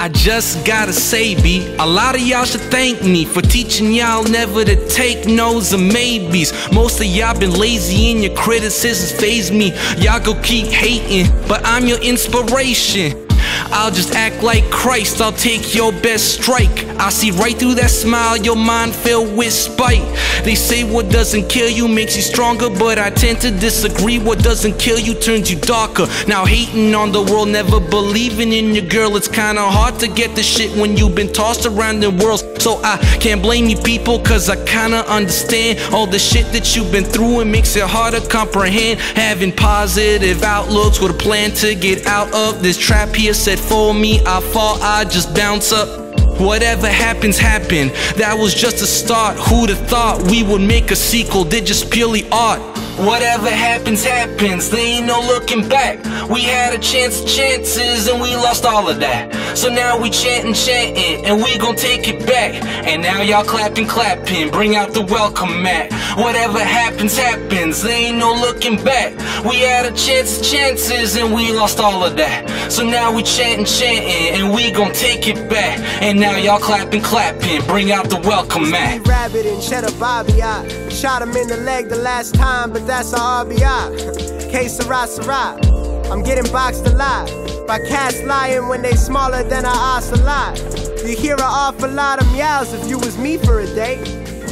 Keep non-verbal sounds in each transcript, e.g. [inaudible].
I just gotta say, B, a lot of y'all should thank me for teaching y'all never to take no's or maybes. Most of y'all been lazy and your criticisms phase me. Y'all go keep hating, but I'm your inspiration. I'll just act like Christ, I'll take your best strike. I see right through that smile, your mind filled with spite. They say what doesn't kill you makes you stronger, but I tend to disagree. What doesn't kill you turns you darker. Now, hating on the world, never believing in your girl, it's kinda hard to get the shit when you've been tossed around the world. So I can't blame you people, cause I kinda understand all the shit that you've been through. It makes it hard to comprehend. Having positive outlooks with a plan to get out of this trap here said for me, I fall, I just bounce up. Whatever happens, happen. That was just a start. Who'd have thought we would make a sequel? They're just purely art. Whatever happens, happens. There ain't no looking back. We had a chance of chances and we lost all of that. So now we chanting, chanting, and we gon' take it back. And now y'all clapping, clapping, bring out the welcome mat. Whatever happens, happens. There ain't no looking back. We had a chance of chances and we lost all of that. So now we chanting, chanting, and we gon' take it back. And now y'all clapping, clapping, bring out the welcome mat. Rabbit and Cheddar Bobby, I shot him in the leg the last time, but that's a RBI. [laughs] K Sarah Sarah. I'm getting boxed a lot by cats lying when they smaller than a ocelot. You hear an awful lot of meows if you was me for a day.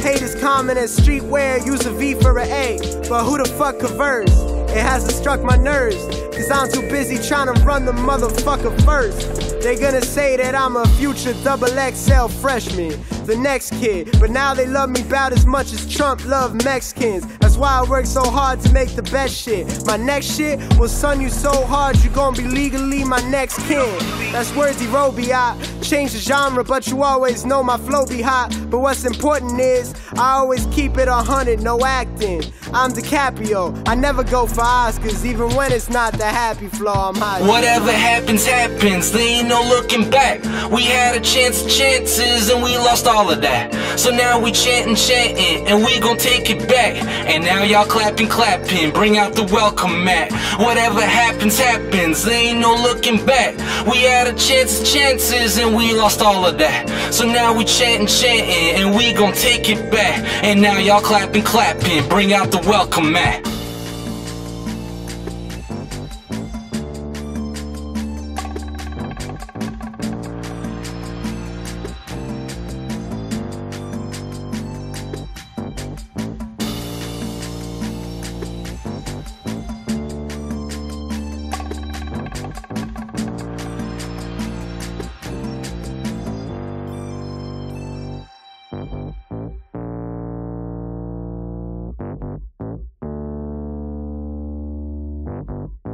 Hate is common as streetwear, use a V for a A. But who the fuck converse? It hasn't struck my nerves, cause I'm too busy trying to run the motherfucker first. They gonna say that I'm a future double XL freshman, the next kid. But now they love me about as much as Trump loved Mexicans. That's why I work so hard to make the best shit. My next shit will sun you so hard you gon' be legally my next kin. That's worthy Roby, I change the genre, but you always know my flow be hot. But what's important is I always keep it a hundred, no acting. I'm DiCaprio, I never go for Oscars, even when it's not the happy flow. I'm hot. Whatever happens, happens. There ain't no looking back. We had a chance chances and we lost all of that. So now we chanting, chanting, and we gon' take it back. And now y'all clapping, clapping, bring out the welcome mat. Whatever happens, happens. There ain't no looking back. We had a chance chances and we lost all of that. So now we chanting, chanting, and we gon' take it back. And now y'all clapping, clapping, bring out the welcome mat. Mm-hmm.